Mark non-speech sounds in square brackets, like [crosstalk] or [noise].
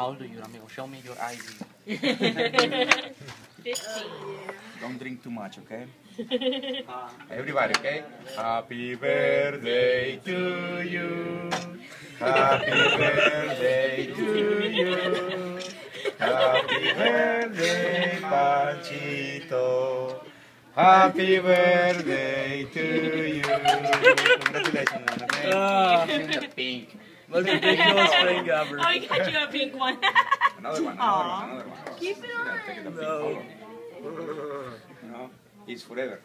How old are you, amigo? Show me your ID. [laughs] 15. Don't drink too much, okay? [laughs] Uh, everybody, okay? Happy birthday to you. Happy birthday to you. Happy birthday, Panchito. Happy birthday to you. Congratulations, okay? Ah. The pink. Look at ridiculous [laughs] ring cover. Oh, we got you a pink one. [laughs] Another one, another Aw. one, another one. Keep it Yeah, take it, the pink No. color. [laughs] You know, it's forever.